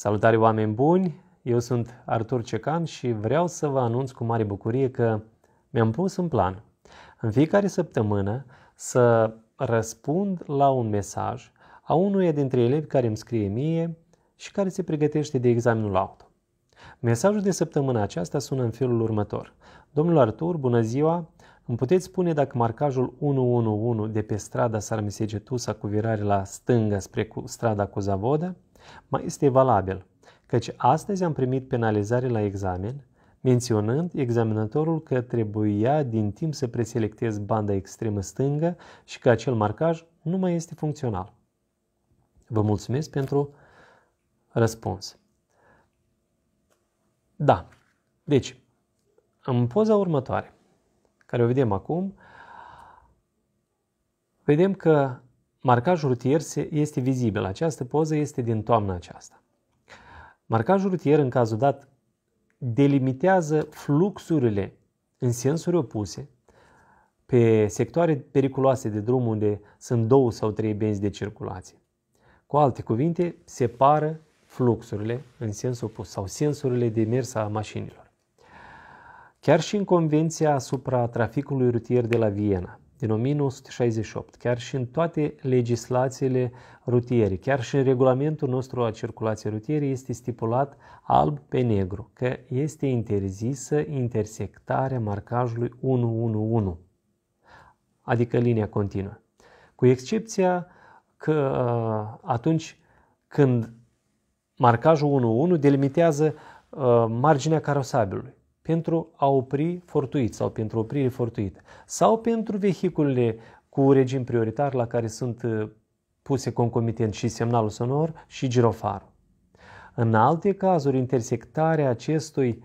Salutare oameni buni, eu sunt Artur Cecan și vreau să vă anunț cu mare bucurie că mi-am pus în plan în fiecare săptămână să răspund la un mesaj a unuia dintre elevi care îmi scrie mie și care se pregătește de examenul auto. Mesajul de săptămână aceasta sună în felul următor. Domnul Artur, bună ziua! Îmi puteți spune dacă marcajul 111 de pe strada Sarmisegetusa cu virare la stânga spre strada cu Zavodă mai este valabil, căci astăzi am primit penalizare la examen, menționând examinatorul că trebuia din timp să preselectez banda extremă stângă și că acel marcaj nu mai este funcțional. Vă mulțumesc pentru răspuns. Da. Deci, în poza următoare, care o vedem acum, vedem că marcajul rutier este vizibil. Această poză este din toamna aceasta. Marcajul rutier, în cazul dat, delimitează fluxurile în sensuri opuse pe sectoare periculoase de drum unde sunt două sau trei benzi de circulație. Cu alte cuvinte, separă fluxurile în sens opus sau sensurile de mers a mașinilor. Chiar și în Convenția asupra traficului rutier de la Viena, din 1968, chiar și în toate legislațiile rutiere, chiar și în regulamentul nostru a circulației rutiere este stipulat alb pe negru că este interzisă intersectarea marcajului 111, adică linia continuă. Cu excepția că uh, atunci când marcajul 1.1 delimitează uh, marginea carosabilului pentru a opri fortuit sau pentru oprire fortuită sau pentru vehiculele cu regim prioritar la care sunt uh, puse concomitent și semnalul sonor și girofarul. În alte cazuri, intersectarea acestui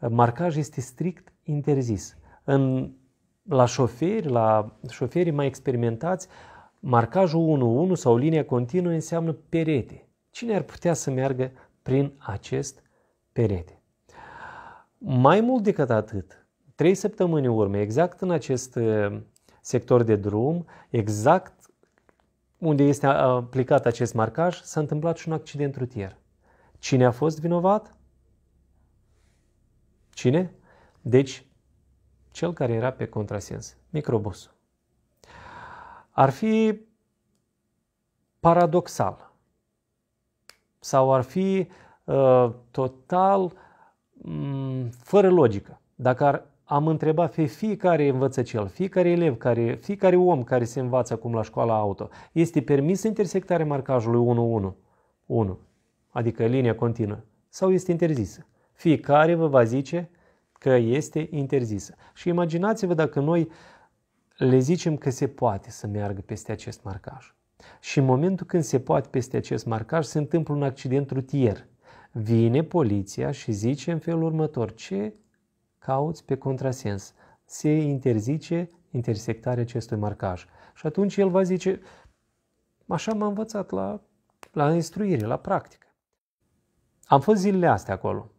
uh, marcaj este strict interzis. În, la șoferi, la șoferii mai experimentați, marcajul 1.1 sau linia continuă înseamnă perete. Cine ar putea să meargă prin acest perete? Mai mult decât atât, trei săptămâni urme, exact în acest uh, sector de drum, exact unde este aplicat acest marcaj, s-a întâmplat și un accident rutier. Cine a fost vinovat? Cine? Deci, cel care era pe contrasens, microbusul. Ar fi paradoxal sau ar fi uh, total Mm, fără logică. Dacă ar, am întrebat pe fiecare învățăcel, fiecare elev, care, fiecare om care se învață acum la școala auto, este permis intersectarea marcajului 1-1, adică linia continuă, sau este interzisă? Fiecare vă va zice că este interzisă. Și imaginați-vă dacă noi le zicem că se poate să meargă peste acest marcaj. Și în momentul când se poate peste acest marcaj, se întâmplă un accident rutier. Vine poliția și zice în felul următor, ce cauți pe contrasens? Se interzice intersectarea acestui marcaj. Și atunci el va zice, așa m-am învățat la, la instruire, la practică. Am fost zilele astea acolo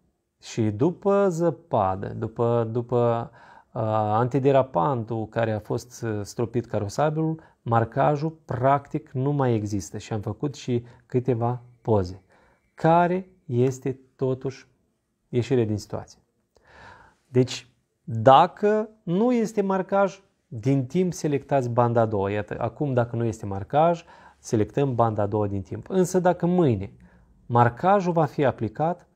și după zăpadă, după, după uh, antiderapantul care a fost uh, stropit carosabilul, marcajul practic nu mai există și am făcut și câteva poze care este totuși ieșirea din situație. Deci, dacă nu este marcaj, din timp selectați banda a doua. Iată, acum dacă nu este marcaj, selectăm banda a doua din timp. Însă dacă mâine marcajul va fi aplicat,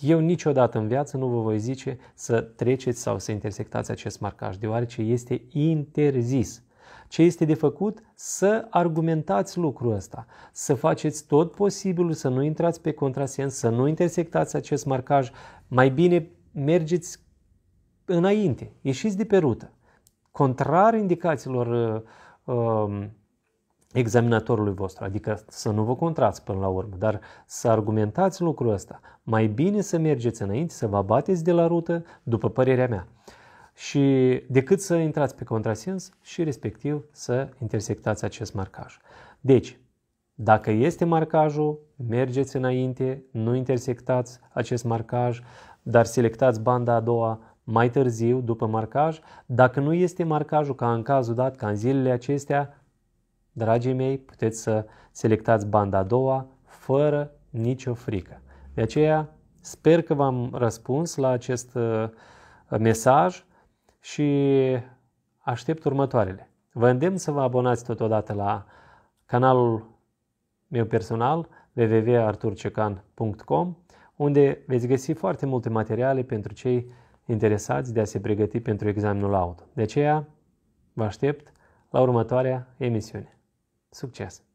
eu niciodată în viață nu vă voi zice să treceți sau să intersectați acest marcaj, deoarece este interzis. Ce este de făcut? Să argumentați lucrul ăsta, să faceți tot posibilul să nu intrați pe contrasens, să nu intersectați acest marcaj, mai bine mergeți înainte, ieșiți de pe rută. Contrar indicațiilor uh, um, examinatorului vostru, adică să nu vă contrați până la urmă, dar să argumentați lucrul ăsta. Mai bine să mergeți înainte, să vă abateți de la rută, după părerea mea și decât să intrați pe contrasens și respectiv să intersectați acest marcaj. Deci, dacă este marcajul, mergeți înainte, nu intersectați acest marcaj, dar selectați banda a doua mai târziu, după marcaj. Dacă nu este marcajul, ca în cazul dat, ca în zilele acestea, dragii mei, puteți să selectați banda a doua fără nicio frică. De aceea, sper că v-am răspuns la acest uh, mesaj și aștept următoarele. Vă îndemn să vă abonați totodată la canalul meu personal www.arturcecan.com unde veți găsi foarte multe materiale pentru cei interesați de a se pregăti pentru examenul auto. De aceea, vă aștept la următoarea emisiune. Succes!